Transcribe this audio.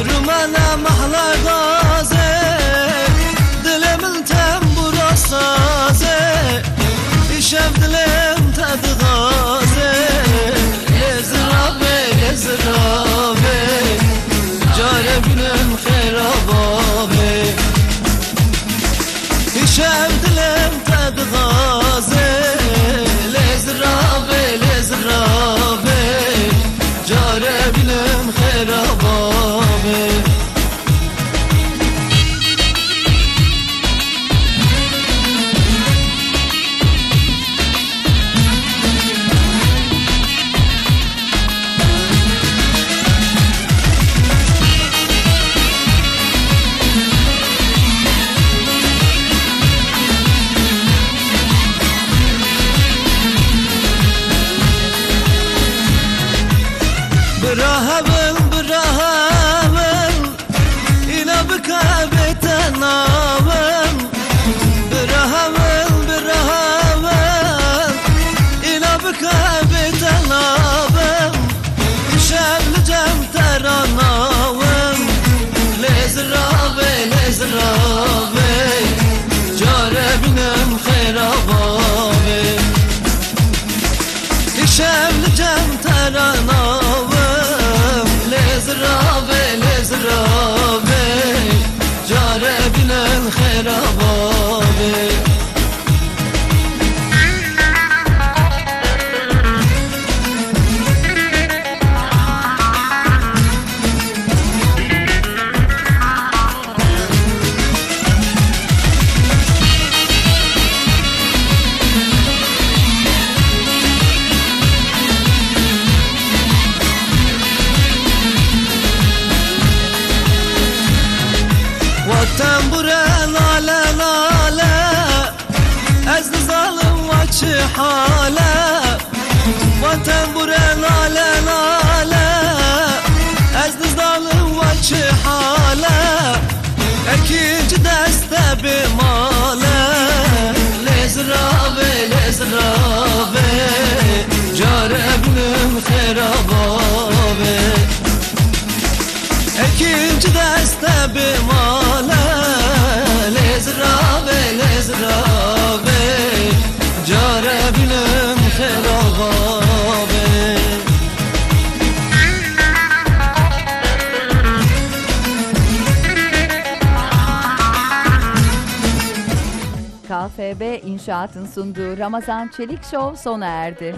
Kırmana mahla gaze Dilemin tembura saze. İşev dilem tadı gaze Ezrabe ezrabe Care günüm herababe İşev dilem tadı gaze Ezrabe شمل alen alen ale Ez dizdanim ve çi hale. Erkinci deste bi male. Lezrave lezrave Care gülüm xerabave Erkinci deste bi male. Lezrave lezrave KFB İnşaat'ın sunduğu Ramazan Çelik Show sona erdi.